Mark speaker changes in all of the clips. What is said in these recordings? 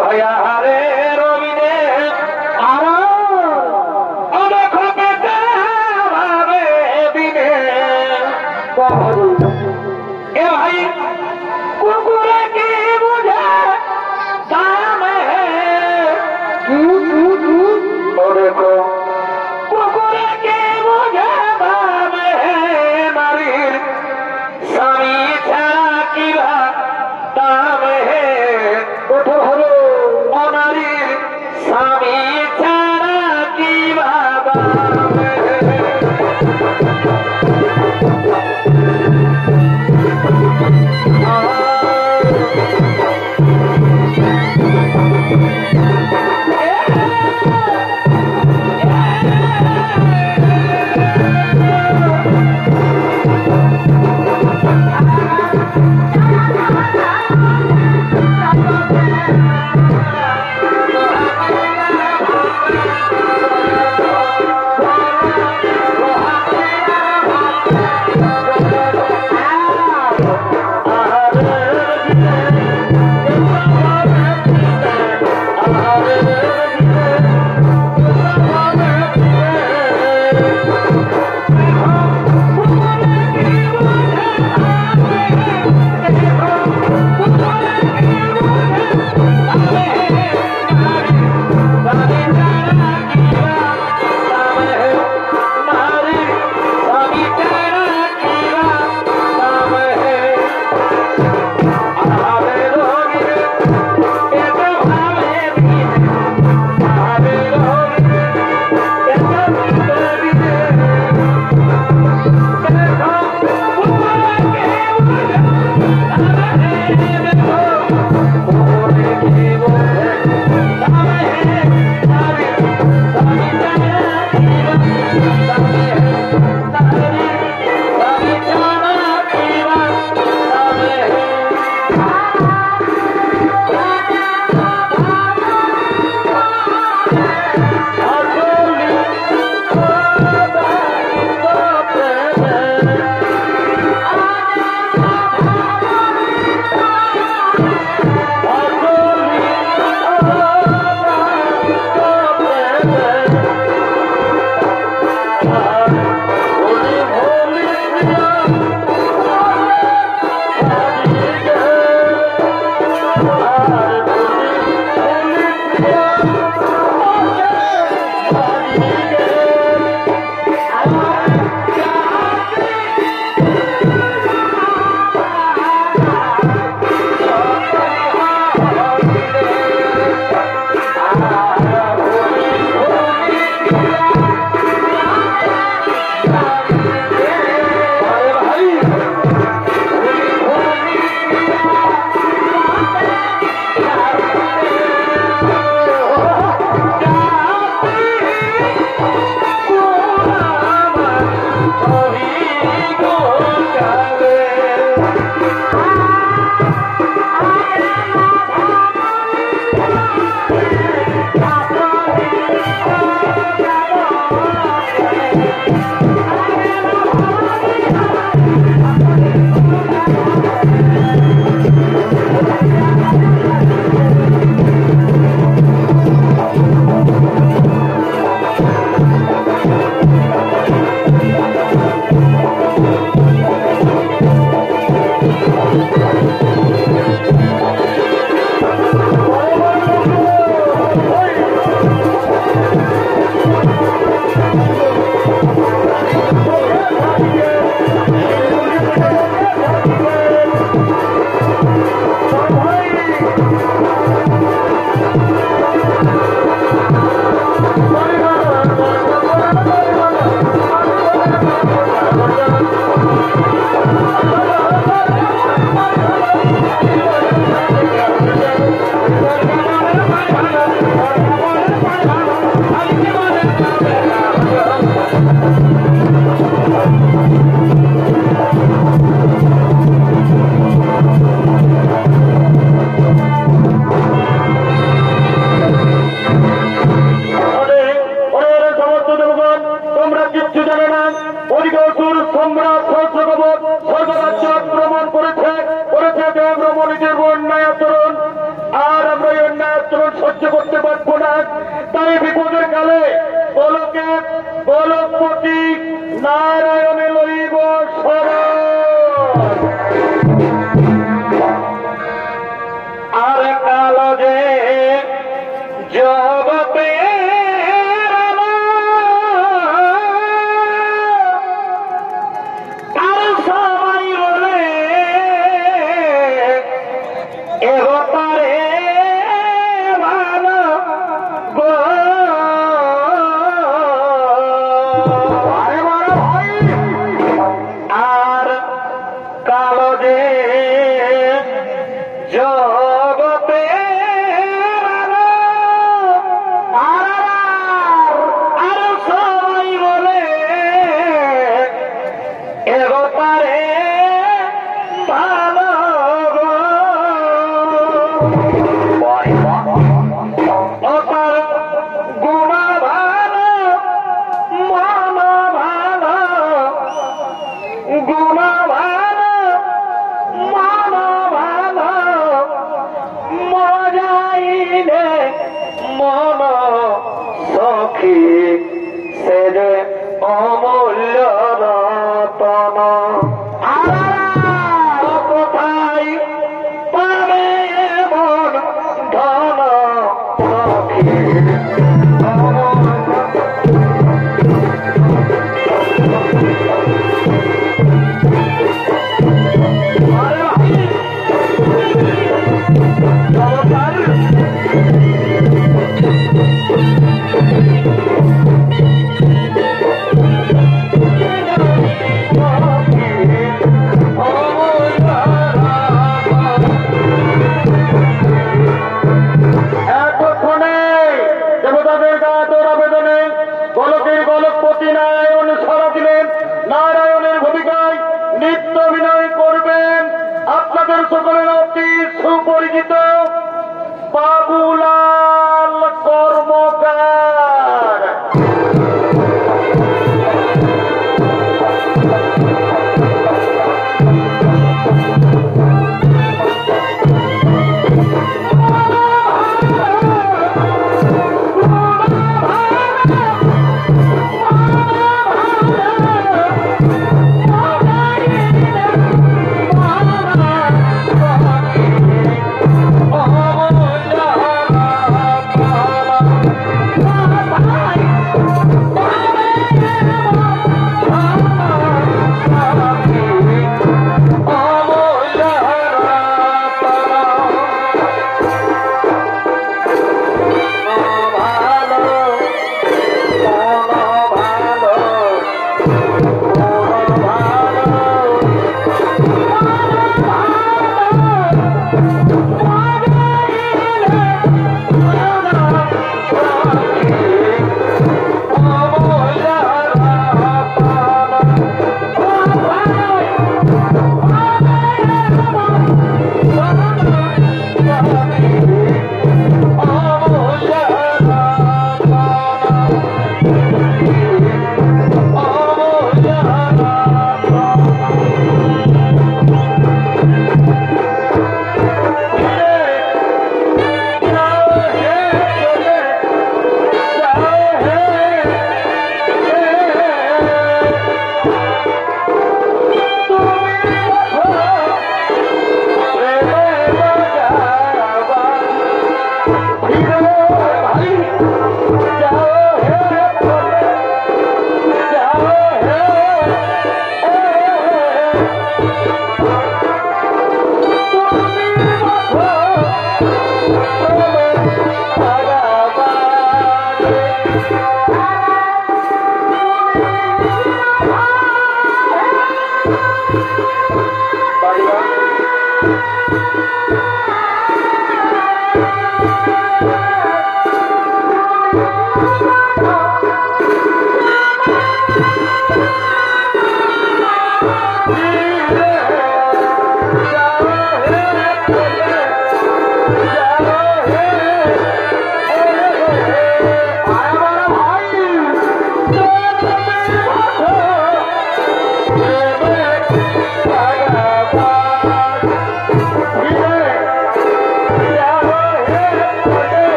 Speaker 1: এ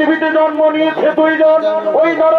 Speaker 1: পৃথিবীতে জন্ম নিয়েছে দুইজন। ওই নর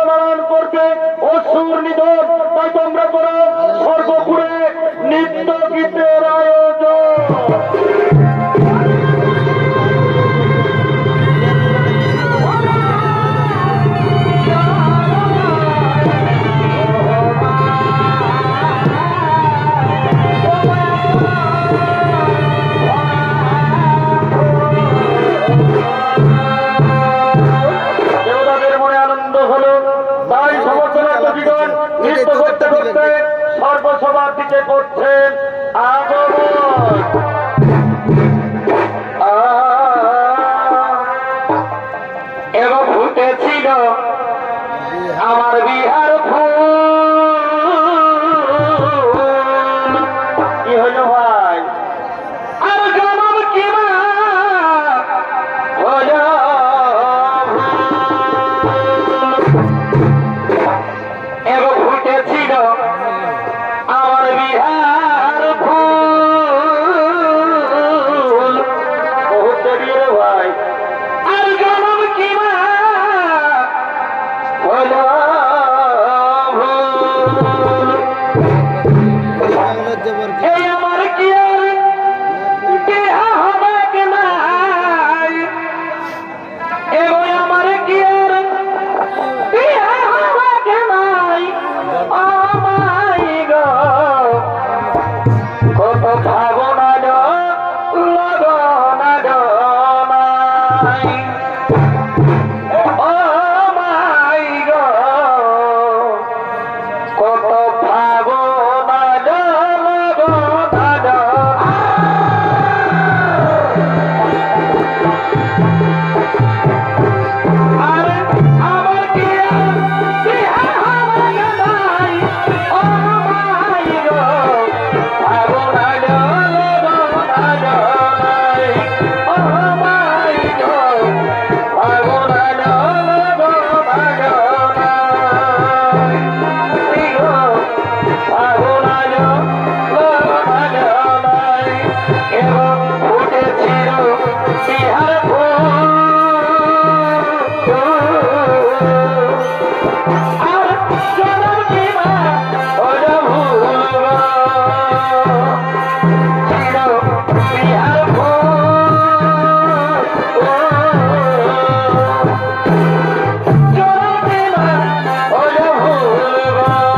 Speaker 1: Eva.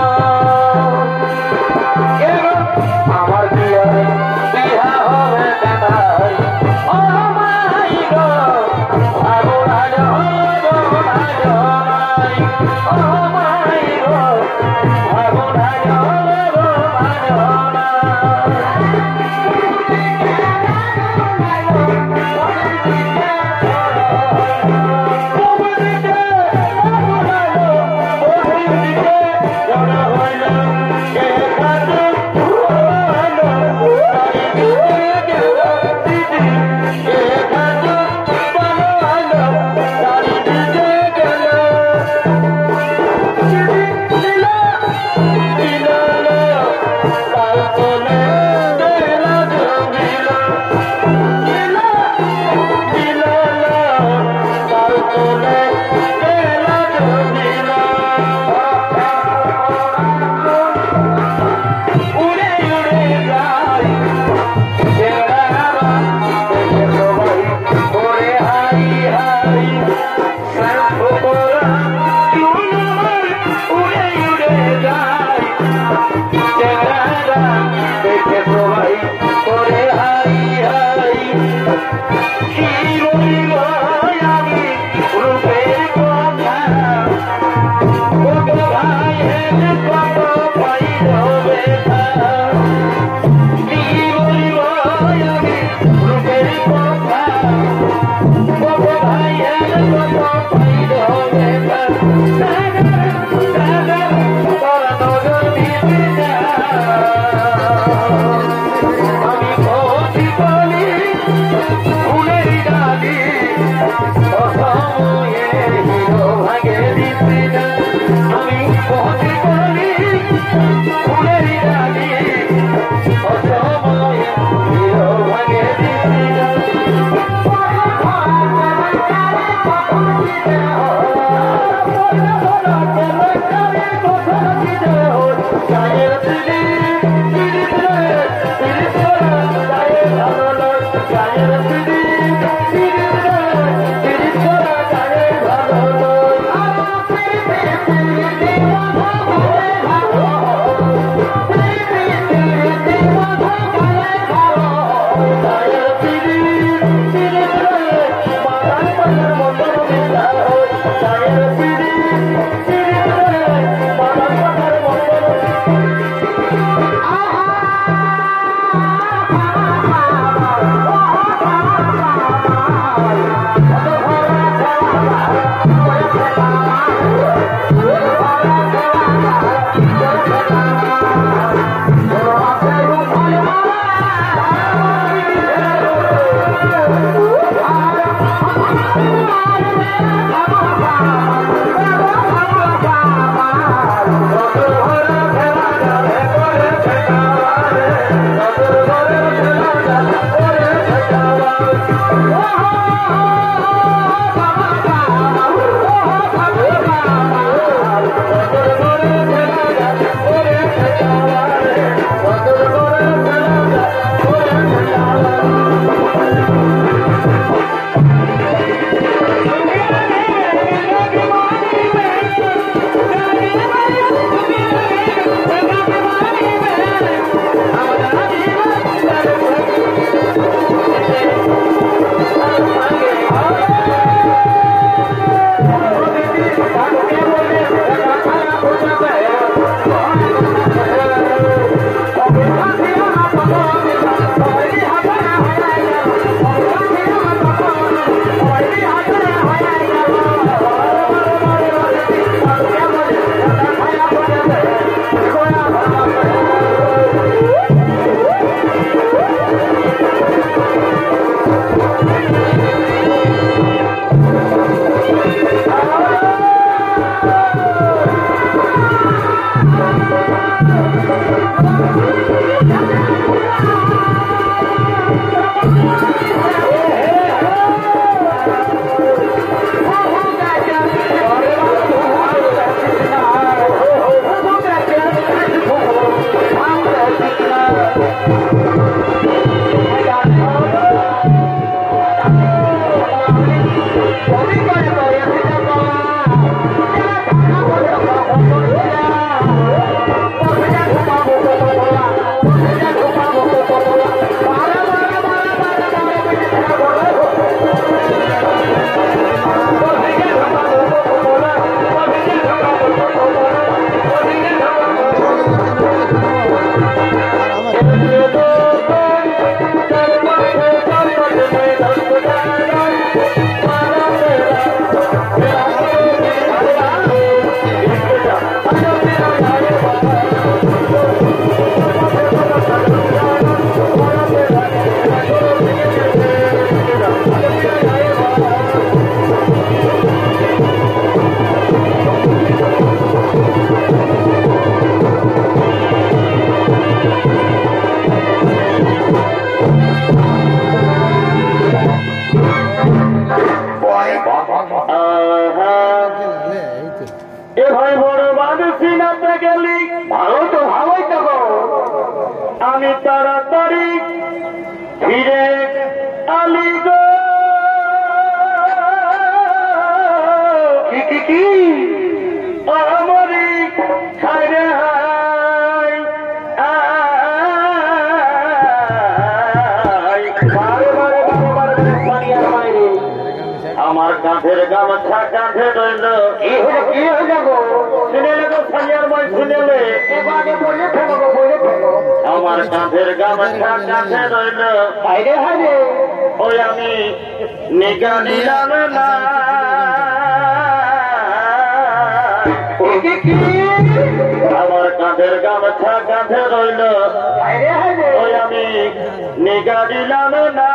Speaker 1: কাঁধের গামছা কাঁধে রইল কি শুনেলে গো সালিয়ার মাই শুনেলে এবারে বলে ফেলো বলে ফেলো আমার কাঁধের গামছা কাঁধে রইল হাইরে হাইরে ওই আমি নিগা নিলাম না। আমার কাঁধের গামছা কাঁধে রইল ওই আমি নিগা দিলাম না।